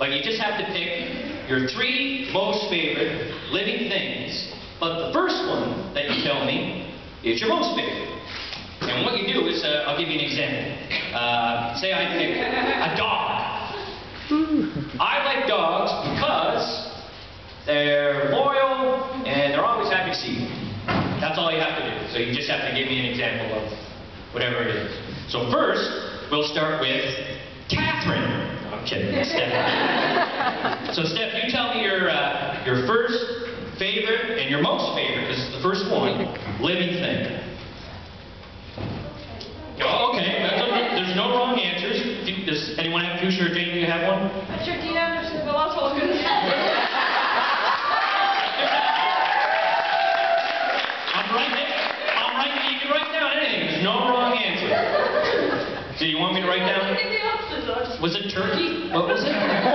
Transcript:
But you just have to pick your three most favorite living things. But the first one that you tell me is your most favorite. And what you do is, uh, I'll give you an example. Uh, say I pick a dog. I like dogs because they're loyal and they're always happy to see you. That's all you have to do. So you just have to give me an example of whatever it is. So first, we'll start with Catherine. I'm kidding. Steph. so Steph, you tell me your uh, your first favorite and your most favorite, because it's the first one, living thing. Oh, okay, that's okay. there's no wrong answers. Do- Does anyone have two? Sure, Jane, do you have one? Richard Dean Anderson wil ook wel kunnen I'm right there. I'm right there. You can write down anything. There's no wrong answer. So you want me to write down? Was it turkey? What was it?